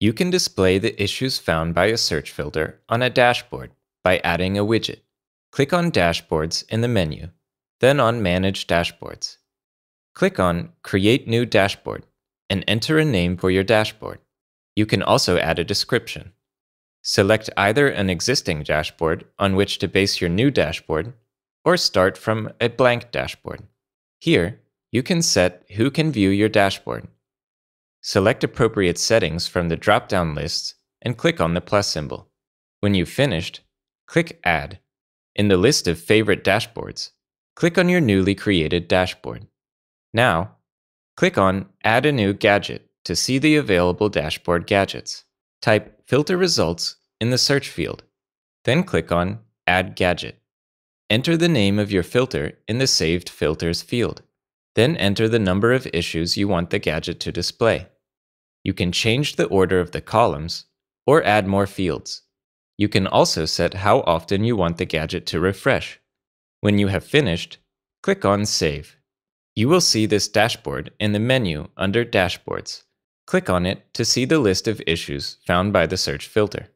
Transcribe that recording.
You can display the issues found by a search filter on a dashboard by adding a widget. Click on Dashboards in the menu, then on Manage Dashboards. Click on Create New Dashboard and enter a name for your dashboard. You can also add a description. Select either an existing dashboard on which to base your new dashboard or start from a blank dashboard. Here, you can set who can view your dashboard. Select appropriate settings from the drop-down list and click on the plus symbol. When you've finished, click Add. In the list of favorite dashboards, click on your newly created dashboard. Now, click on Add a new gadget to see the available dashboard gadgets. Type Filter Results in the search field. Then click on Add Gadget. Enter the name of your filter in the Saved Filters field. Then enter the number of issues you want the gadget to display. You can change the order of the columns or add more fields. You can also set how often you want the gadget to refresh. When you have finished, click on Save. You will see this dashboard in the menu under Dashboards. Click on it to see the list of issues found by the search filter.